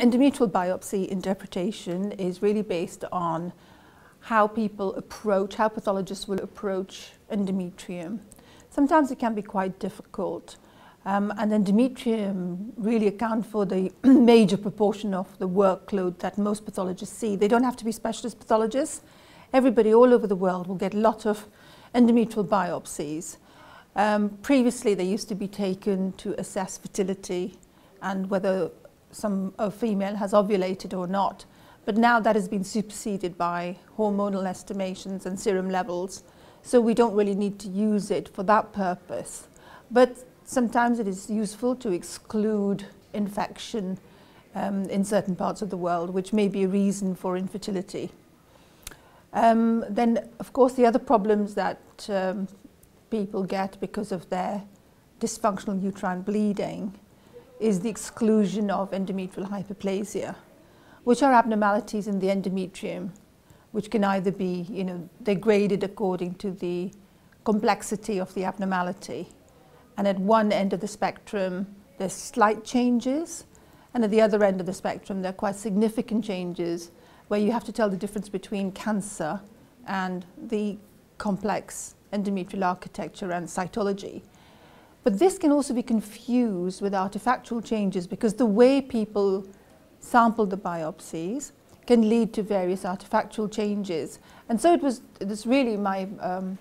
endometrial biopsy interpretation is really based on how people approach, how pathologists will approach endometrium. Sometimes it can be quite difficult. Um, and endometrium really account for the major proportion of the workload that most pathologists see. They don't have to be specialist pathologists. Everybody all over the world will get a lot of endometrial biopsies. Um, previously, they used to be taken to assess fertility and whether some a female has ovulated or not. But now that has been superseded by hormonal estimations and serum levels. So we don't really need to use it for that purpose. But sometimes it is useful to exclude infection um, in certain parts of the world, which may be a reason for infertility. Um, then, of course, the other problems that um, people get because of their dysfunctional uterine bleeding is the exclusion of endometrial hyperplasia, which are abnormalities in the endometrium, which can either be, you know, they're graded according to the complexity of the abnormality. And at one end of the spectrum, there's slight changes, and at the other end of the spectrum, there are quite significant changes where you have to tell the difference between cancer and the complex endometrial architecture and cytology. But this can also be confused with artifactual changes because the way people sample the biopsies can lead to various artifactual changes. And so it was, was really my, um,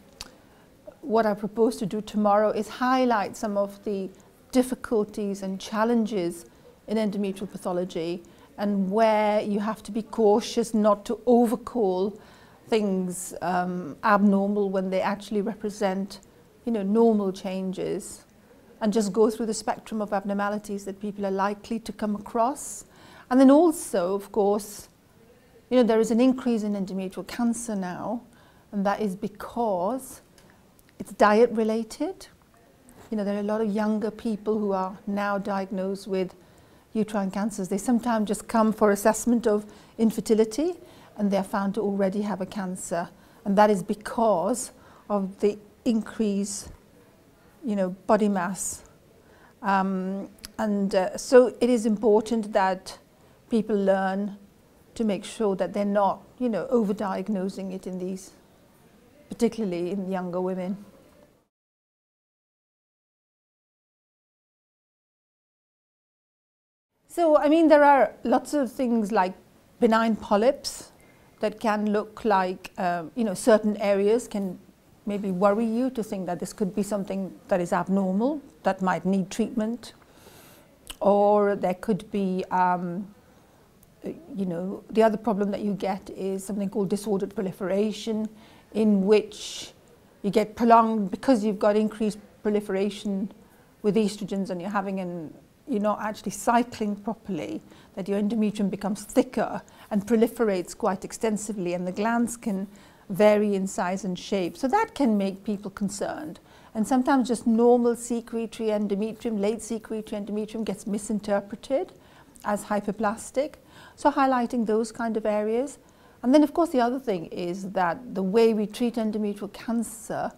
what I propose to do tomorrow is highlight some of the difficulties and challenges in endometrial pathology and where you have to be cautious not to overcall things um, abnormal when they actually represent you know, normal changes and just go through the spectrum of abnormalities that people are likely to come across. And then also, of course, you know, there is an increase in endometrial cancer now, and that is because it's diet related. You know, there are a lot of younger people who are now diagnosed with uterine cancers. They sometimes just come for assessment of infertility and they're found to already have a cancer. And that is because of the increase you know, body mass. Um, and uh, so it is important that people learn to make sure that they're not, you know, overdiagnosing it in these, particularly in younger women. So, I mean, there are lots of things like benign polyps that can look like, um, you know, certain areas can maybe worry you to think that this could be something that is abnormal, that might need treatment. Or there could be, um, you know, the other problem that you get is something called disordered proliferation, in which you get prolonged, because you've got increased proliferation with estrogens and you're having an, you're not actually cycling properly, that your endometrium becomes thicker and proliferates quite extensively and the glands can vary in size and shape. So that can make people concerned. And sometimes just normal secretory endometrium, late secretory endometrium gets misinterpreted as hyperplastic. So highlighting those kind of areas. And then of course the other thing is that the way we treat endometrial cancer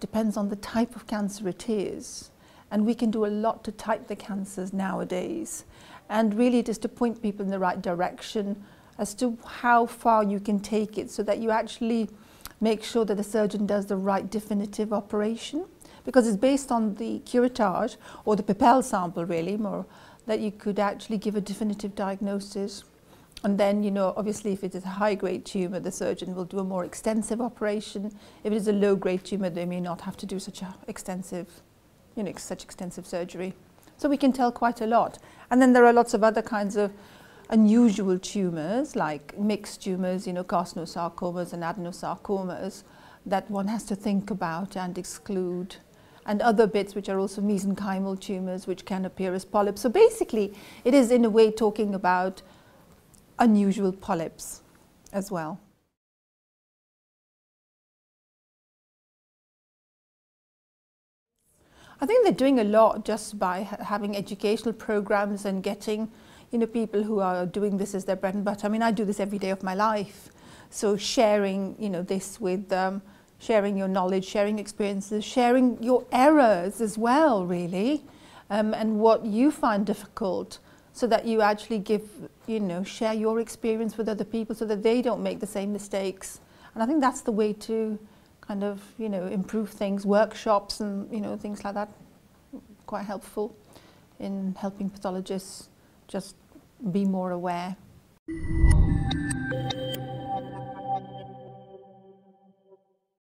depends on the type of cancer it is. And we can do a lot to type the cancers nowadays. And really is to point people in the right direction as to how far you can take it so that you actually make sure that the surgeon does the right definitive operation. Because it's based on the curettage or the Pipelle sample really more that you could actually give a definitive diagnosis. And then you know obviously if it is a high grade tumor the surgeon will do a more extensive operation. If it is a low grade tumor they may not have to do such a extensive you know such extensive surgery. So we can tell quite a lot. And then there are lots of other kinds of unusual tumors like mixed tumors, you know, carcinosarcomas and adenosarcomas that one has to think about and exclude and other bits which are also mesenchymal tumors which can appear as polyps. So basically it is in a way talking about unusual polyps as well. I think they're doing a lot just by ha having educational programs and getting you know, people who are doing this as their bread and butter. I mean, I do this every day of my life. So sharing, you know, this with um, sharing your knowledge, sharing experiences, sharing your errors as well, really, um, and what you find difficult so that you actually give you know, share your experience with other people so that they don't make the same mistakes. And I think that's the way to kind of, you know, improve things, workshops and, you know, things like that, quite helpful in helping pathologists just be more aware.